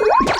Woo!